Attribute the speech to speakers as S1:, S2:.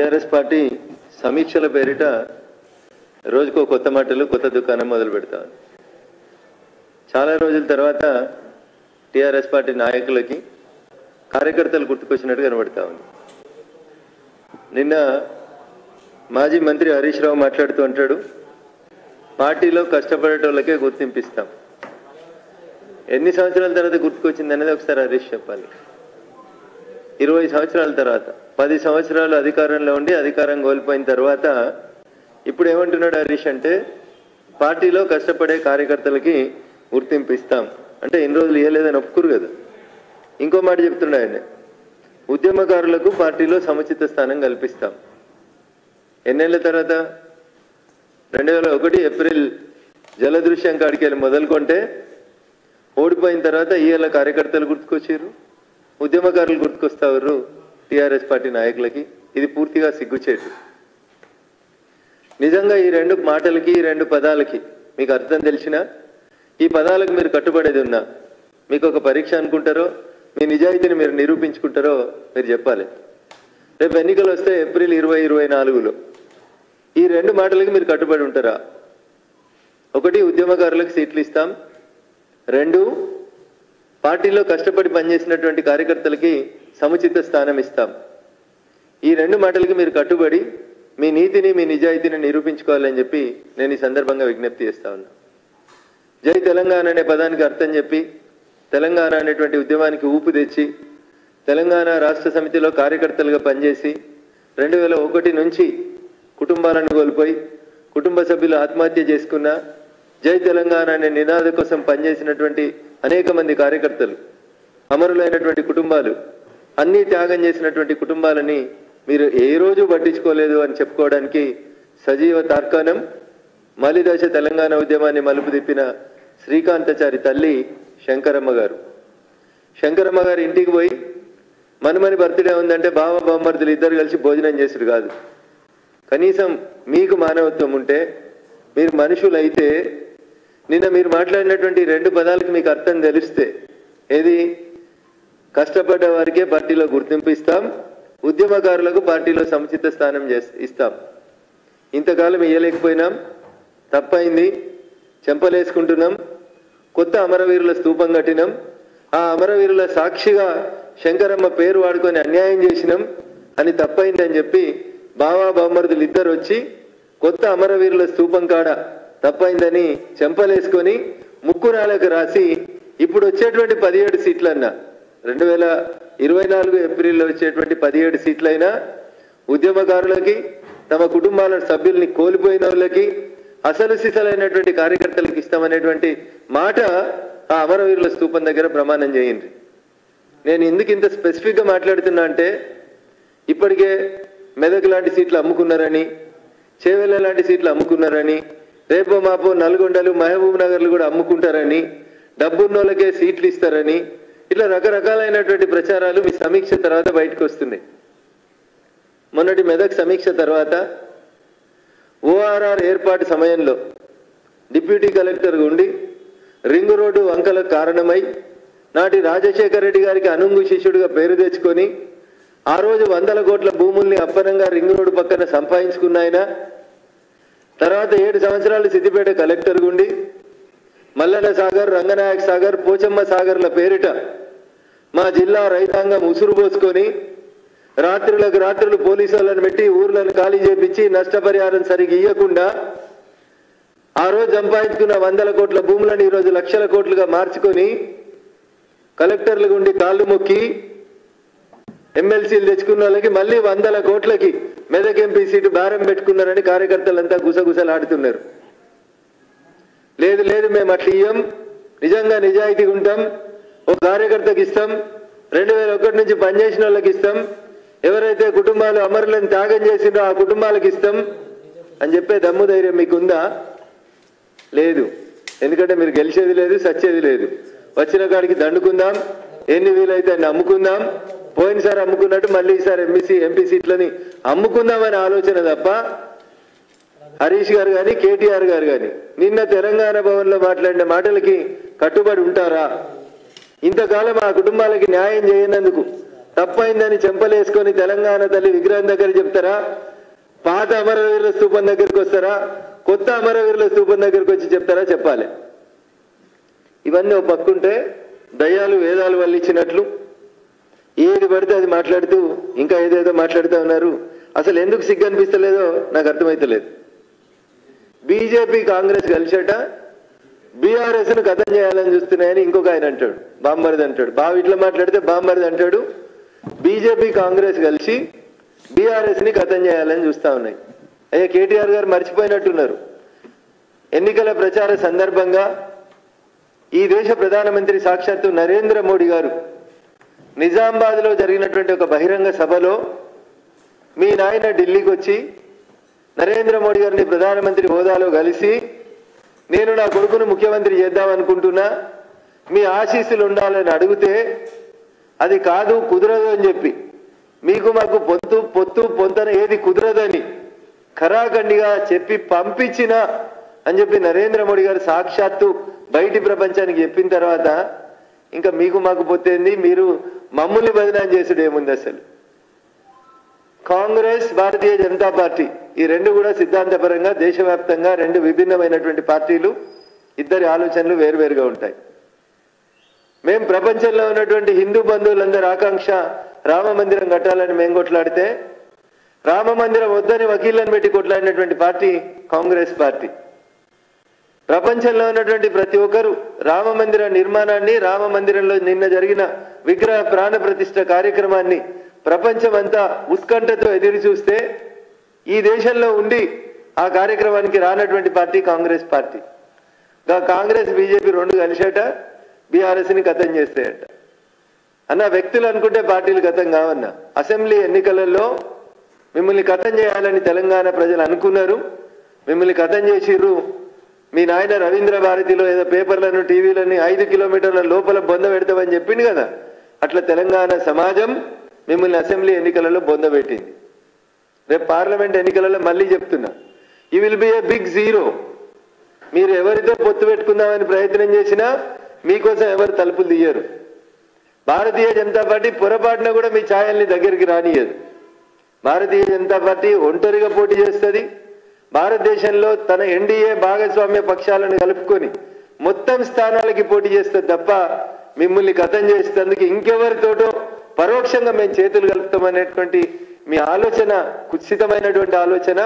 S1: TRS party సమీక్షల పేరిట రోజుకో కొత్త మాటలు కొత్త దుకాణం మొదలు పెడతాం చాలా రోజుల తర్వాత టిఆర్ఎస్ పార్టీ నాయకులకి కార్యకర్తలు గుర్తుకొచ్చినట్టు కనబడతా ఉంది. నిన్న మాజీ మంత్రి హరీష్ రావు మాట్లాడుతూ అంటాడు పార్టీలో కష్టపడేటోళ్ళకే గుర్తింపిస్తాం ఎన్ని సంవత్సరాల తర్వాత గుర్తుకొచ్చింది అనేది ఒకసారి హరీష్ చెప్పాలి. ఇరవై సంవత్సరాల తర్వాత పది సంవత్సరాలు అధికారంలో ఉండి అధికారం కోల్పోయిన తర్వాత ఇప్పుడు ఏమంటున్నాడు హరీష్ అంటే పార్టీలో కష్టపడే కార్యకర్తలకి గుర్తింపు ఇస్తాం. అంటే ఎన్ని రోజులు ఇవ్వలేదని ఒప్పుకురు కదా. ఇంకో మాట చెప్తున్నాడు ఆయన ఉద్యమకారులకు పార్టీలో సముచిత స్థానం కల్పిస్తాం. ఎన్నేళ్ళ తర్వాత? రెండు వేల ఒకటి ఏప్రిల్ జలదృశ్యం కాడికి వెళ్ళి మొదలుకొంటే ఓడిపోయిన తర్వాత ఈవేళ కార్యకర్తలు గుర్తుకొచ్చారు ఉద్యమకారులు గుర్తుకొస్తారు టిఆర్ఎస్ పార్టీ నాయకులకి. ఇది పూర్తిగా సిగ్గుచేటు. నిజంగా ఈ రెండు మాటలకి ఈ రెండు పదాలకి మీకు అర్థం తెలిసినా ఈ పదాలకు మీరు కట్టుబడేది ఉన్నా మీకు ఒక పరీక్ష అనుకుంటారో మీ నిజాయితీని మీరు నిరూపించుకుంటారో మీరు చెప్పాలి. రేపు ఎన్నికలు వస్తే ఏప్రిల్ ఇరవై ఇరవై నాలుగులో ఈ రెండు మాటలకి మీరు కట్టుబడి ఉంటారా? ఒకటి ఉద్యమకారులకు సీట్లు ఇస్తాం. రెండు పార్టీలో కష్టపడి పనిచేసినటువంటి కార్యకర్తలకి సముచిత స్థానం ఇస్తాం. ఈ రెండు మాటలకి మీరు కట్టుబడి మీ నీతిని మీ నిజాయితీని నిరూపించుకోవాలని చెప్పి నేను ఈ సందర్భంగా విజ్ఞప్తి చేస్తా ఉన్నా. జై తెలంగాణ అనే పదానికి అర్థం చెప్పి తెలంగాణ అనేటువంటి ఉద్యమానికి ఊపు తెచ్చి తెలంగాణ రాష్ట్ర సమితిలో కార్యకర్తలుగా పనిచేసి రెండు వేల ఒకటి నుంచి కుటుంబాలను కోల్పోయి కుటుంబ సభ్యులు ఆత్మహత్య చేసుకున్న జై తెలంగాణ అనే నినాద కోసం పనిచేసినటువంటి అనేక మంది కార్యకర్తలు అమరులైనటువంటి కుటుంబాలు అన్నీ త్యాగం చేసినటువంటి కుటుంబాలని మీరు ఏ రోజు పట్టించుకోలేదు అని చెప్పుకోవడానికి సజీవ తార్కాణం మలిదశ తెలంగాణ ఉద్యమాన్ని మలుపు తిప్పిన శ్రీకాంతచారి తల్లి శంకరమ్మ గారు. శంకరమ్మ గారి ఇంటికి పోయి మనమని బర్త్డే ఉందంటే బావ బామ్మర్దులు ఇద్దరు కలిసి భోజనం చేసుడు కాదు. కనీసం మీకు మానవత్వం ఉంటే మీరు మనుషులైతే నిన్న మీరు మాట్లాడినటువంటి రెండు పదాలకు మీకు అర్థం తెలిస్తే ఏది? కష్టపడ్డ వారికే పార్టీలో గుర్తింపు ఇస్తాం ఉద్యమకారులకు పార్టీలో సముచిత స్థానం ఇస్తాం. ఇంతకాలం ఇయ్యలేకపోయినాం తప్పైంది చెంపలేసుకుంటున్నాం కొత్త అమరవీరుల స్థూపం కట్టినాం ఆ అమరవీరుల సాక్షిగా శంకరమ్మ పేరు వాడుకొని అన్యాయం చేసినాం అని తప్పైందని చెప్పి బావా బామ్మరుదులు ఇద్దరు వచ్చి కొత్త అమరవీరుల స్థూపం కాడ తప్పైందని చెంపలేసుకొని ముక్కురాలకు రాసి ఇప్పుడు వచ్చేటువంటి పదిహేడు సీట్లన్నా. రెండు వేల ఇరవై నాలుగు ఏప్రిల్లో వచ్చేటువంటి పదిహేడు సీట్లైనా ఉద్యమకారులకి తమ కుటుంబాల సభ్యుల్ని కోల్పోయిన వాళ్ళకి అసలు సిసలైనటువంటి కార్యకర్తలకు ఇస్తామనేటువంటి మాట ఆ అమరవీరుల స్థూపం దగ్గర ప్రమాణం చేయండి. నేను ఎందుకు ఇంత స్పెసిఫిక్గా మాట్లాడుతున్నా అంటే ఇప్పటికే మెదక్ లాంటి సీట్లు అమ్ముకున్నారని చేవెళ్ళ లాంటి సీట్లు అమ్ముకున్నారని రేపో మాపో నల్గొండలు మహబూబ్ నగర్లు కూడా అమ్ముకుంటారని డబ్బున్నోళ్ళకే సీట్లు ఇస్తారని ఇట్లా రకరకాలైనటువంటి ప్రచారాలు మీ సమీక్ష తర్వాత బయటకు వస్తున్నాయి మొన్నటి మెదక్ సమీక్ష తర్వాత ఓఆర్ఆర్ ఏర్పాటు సమయంలో డిప్యూటీ కలెక్టర్ ఉండి రింగ్ రోడ్డు వంకలకు కారణమై నాటి రాజశేఖర రెడ్డి గారికి అనుంగు శిష్యుడిగా పేరు తెచ్చుకొని ఆ రోజు వందల కోట్ల భూముల్ని అప్పనంగా రింగ్ రోడ్డు పక్కన సంపాదించుకున్నాయన తర్వాత ఏడు సంవత్సరాలు సిద్దిపేట కలెక్టర్ గుండి మల్లన్న సాగర్ రంగనాయక సాగర్ పోచమ్మ సాగర్ల పేరిట మా జిల్లా రైతాంగం ఉసురు పోసుకొని రాత్రులకు రాత్రులు పోలీసు వాళ్ళని పెట్టి ఊర్లను ఖాళీ చేపించి నష్టపరిహారం సరిగ్గా ఇవ్వకుండా ఆ రోజు సంపాదించుకున్న వందల కోట్ల భూములను ఈరోజు లక్షల కోట్లుగా మార్చుకొని కలెక్టర్లు గుండి కాళ్ళు మొక్కి ఎమ్మెల్సీలు తెచ్చుకున్న వాళ్ళకి మళ్ళీ వందల కోట్లకి మెదక్ ఎంపీ సీటు భారం పెట్టుకున్నారని కార్యకర్తలంతా గుసగుసలాడుతున్నారు. లేదు లేదు మేము అట్లా ఇయ్యం. నిజంగా నిజాయితీగా ఉంటాం. ఒక కార్యకర్తకి ఇస్తాం. రెండు వేల ఒకటి నుంచి పనిచేసిన వాళ్ళకి ఇస్తాం. ఎవరైతే కుటుంబాలు అమరులను త్యాగం చేసిందో ఆ కుటుంబాలకు ఇస్తాం. అని చెప్పే దమ్ము ధైర్యం మీకుందా? లేదు. ఎందుకంటే మీరు గెలిచేది లేదు సచ్చేది లేదు. వచ్చిన కాడికి దండుకుందాం. ఎన్ని వీలైతే అన్ని అమ్ముకుందాం. పోయినసారి అమ్ముకున్నట్టు మళ్ళీ ఈసారి ఎంబీసీ ఎంపీ సీట్లని అమ్ముకుందామనే ఆలోచన తప్ప హరీష్ గారు కానీ కేటీఆర్ గారు కానీ నిన్న తెలంగాణ భవన్లో మాట్లాడిన మాటలకి కట్టుబడి ఉంటారా? ఇంతకాలం ఆ కుటుంబాలకి న్యాయం చేయనందుకు తప్పైందని చెంపలేసుకొని తెలంగాణ తల్లి విగ్రహం దగ్గర చెప్తారా? పాత అమరవీరుల స్థూపం దగ్గరికి వస్తారా? కొత్త అమరవీరుల స్థూపం దగ్గరికి వచ్చి చెప్తారా? చెప్పాలి. ఇవన్నీ ఒక పక్కుంటే దయ్యాలు వేదాలు వల్లిచ్చినట్లు ఏది పడితే అది మాట్లాడుతూ ఇంకా ఏదేదో మాట్లాడుతూ ఉన్నారు. అసలు ఎందుకు సిగ్గు అనిపిస్తలేదో నాకు అర్థమైతలేదు. బీజేపీ కాంగ్రెస్ కలిసేట బీఆర్ఎస్ను కథం చేయాలని చూస్తున్నాయని ఇంకొక ఆయన అంటాడు బామ్మరిది అంటాడు. బావి ఇట్లా మాట్లాడితే బామ్మరిది అంటాడు. బీజేపీ కాంగ్రెస్ కలిసి బీఆర్ఎస్ని కథం చేయాలని చూస్తా ఉన్నాయి. అయ్యా కేటీఆర్ గారు మర్చిపోయినట్టున్నారు. ఎన్నికల ప్రచార సందర్భంగా ఈ దేశ ప్రధానమంత్రి సాక్షాత్తు నరేంద్ర మోడీ గారు నిజామాబాద్లో జరిగినటువంటి ఒక బహిరంగ సభలో మీ నాయన ఢిల్లీకి వచ్చి నరేంద్ర మోడీ గారిని ప్రధానమంత్రి హోదాలో కలిసి నేను నా కొడుకును ముఖ్యమంత్రి చేద్దామనుకుంటున్నా మీ ఆశీస్సులు ఉండాలని అడిగితే అది కాదు కుదరదు అని చెప్పి. మీకు మాకు పొత్తు పొత్తు పొంతన ఏది కుదరదని ఖరాఖండిగా చెప్పి పంపించిన అని చెప్పి నరేంద్ర మోడీ గారు సాక్షాత్తు బయటి ప్రపంచానికి చెప్పిన తర్వాత ఇంకా మీకు మాకు పొత్తేంది మీరు మమ్మల్ని బదనాం చేసుడు ఏముంది అసలు? కాంగ్రెస్ భారతీయ జనతా పార్టీ ఈ రెండు కూడా సిద్ధాంతపరంగా దేశవ్యాప్తంగా రెండు విభిన్నమైనటువంటి పార్టీలు ఇద్దరి ఆలోచనలు వేరువేరుగా ఉంటాయి. మేము ప్రపంచంలో ఉన్నటువంటి హిందూ బంధువులందరి ఆకాంక్ష రామ మందిరం కట్టాలని మేము కొట్లాడితే రామ మందిరం వద్దని వకీళ్ళని పెట్టి కొట్లాడినటువంటి పార్టీ కాంగ్రెస్ పార్టీ. ప్రపంచంలో ఉన్నటువంటి ప్రతి ఒక్కరు రామ మందిర నిర్మాణాన్ని రామ మందిరంలో నిన్న జరిగిన విగ్రహ ప్రాణ ప్రతిష్ఠ కార్యక్రమాన్ని ప్రపంచమంతా ఉత్కంఠతో ఎదురు చూస్తే ఈ దేశంలో ఉండి ఆ కార్యక్రమానికి రానటువంటి పార్టీ కాంగ్రెస్ పార్టీ. గా కాంగ్రెస్ బీజేపీ రెండు కలిసేట బీఆర్ఎస్ని కథం చేస్తాయట అన్న వ్యక్తులు అనుకుంటే పార్టీలు గతం కావన్న. అసెంబ్లీ ఎన్నికలలో మిమ్మల్ని కథం చేయాలని తెలంగాణ ప్రజలు అనుకున్నారు. మిమ్మల్ని కథం చేసిర్రు మీ నాయన రవీంద్ర భారతిలో ఏదో పేపర్లను టీవీలని ఐదు కిలోమీటర్ల లోపల బొంద పెడతామని చెప్పింది కదా. అట్లా తెలంగాణ సమాజం మిమ్మల్ని అసెంబ్లీ ఎన్నికలలో బొందబెట్టింది రేపు పార్లమెంట్ ఎన్నికలలో మళ్ళీ చెప్తున్నా. ఈ will be a big zero మీరు ఎవరితో పొత్తు పెట్టుకుందామని ప్రయత్నం చేసినా మీకోసం ఎవరు తలుపులు తీయరు. భారతీయ జనతా పార్టీ పొరపాటున కూడా మీ ఛాయల్ని దగ్గరికి రానియదు భారతీయ జనతా పార్టీ ఒంటరిగా పోటీ చేస్తుంది. భారతదేశంలో తన ఎన్డీఏ భాగస్వామ్య పక్షాలను కలుపుకొని మొత్తం స్థానాలకి పోటీ చేస్తుంది తప్ప మిమ్మల్ని గతం చేసేందుకు ఇంకెవరితోటో పరోక్షంగా మేము చేతులు కలుపుతామనేటువంటి మీ ఆలోచన కుత్సితమైనటువంటి ఆలోచన